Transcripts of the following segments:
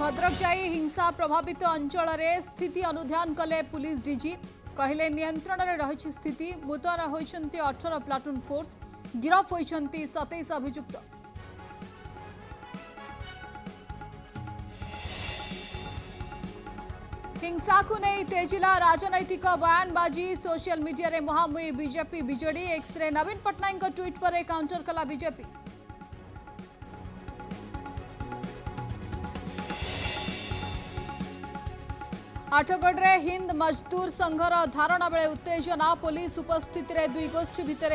भद्रक जाई हिंसा प्रभावित अंचल स्थिति अनुधान कले पुलिस डीजी कहले नियंत्रण में रही स्थिति मुतयन होती अठर प्लाटून फोर्स गिरफ होती सतैश अभुक्त हिंसा को नहीं तेजिला राजनैतिक बयानबाजी सोशल मीडिया महामुई बीजेपी विजेड एक्सरे नवीन पट्टनायक ट्विट पर काउंटर कला बीजेपी आठगढ़ हिंद मजदूर संघर धारणा बेले उत्तेजना पुलिस उपस्थित दुई गोष्ठी भितर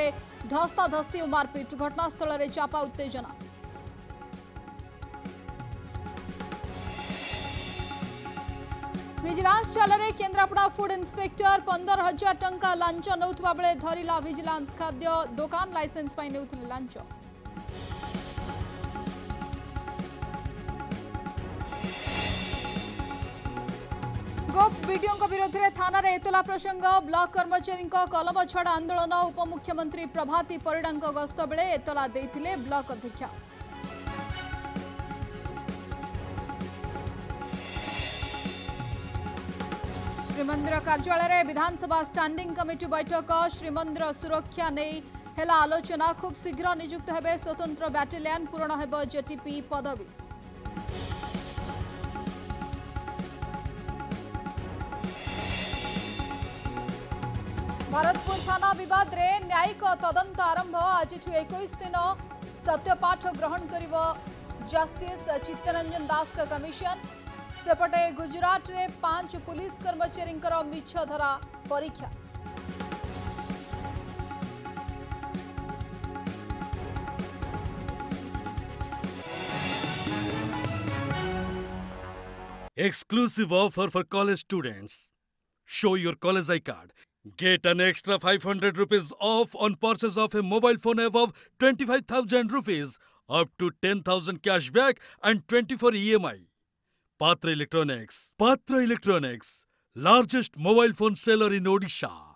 धस्ताधस्ती मारपीट घटनास्थल में चापा उत्तेजना भिजिलांस चलने केन्द्रापड़ा फुड इन्स्पेक्टर पंदर हजार टंका लांच नौ बेले धरला भिजिलांस खाद्य दोकान लाइसेंस लाइसेन्स नौ लांच কপ বিডিও কা বিৰোধৰে থানাৰে এতলা প্ৰসংগ ব্লক কৰ্মচাৰীৰ কালাবাছড়া আন্দোলন আৰু উপমুখ্যমন্ত্ৰী প্রভাতী পৰিডাং কা গস্তবেলে এতলা দেইtile ব্লক অধ্যক্ষ श्रीमন্ত কাৰ্জৱালৰে বিধানসভা ষ্টেণ্ডিং কমিটী বৈঠক श्रीमন্ত সুৰক্ষা নে হলা আলোচনা খুব শীঘ্ৰে নিযুক্তি হবে স্বতন্ত্ৰ বেটেলিয়ান পূৰণ হবে জেটিপি পদবী भरतपुर थाना बिवाद न्यायिक तदंत आरंभ आज एक दिन सत्यपाठ ग्रहण कर जस्टिस चित्तरंजन दास कमिशन सेपटे गुजरात में पांच पुलिस कर्मचारी मिछ धरा परीक्षा exclusive offer for college students show your college I card Get an extra 500 rupees off on purchase of a mobile phone above 25,000 rupees, up to 10,000 cashback and 24 EMI. Patra Electronics. Patra Electronics, largest mobile phone seller in Odisha.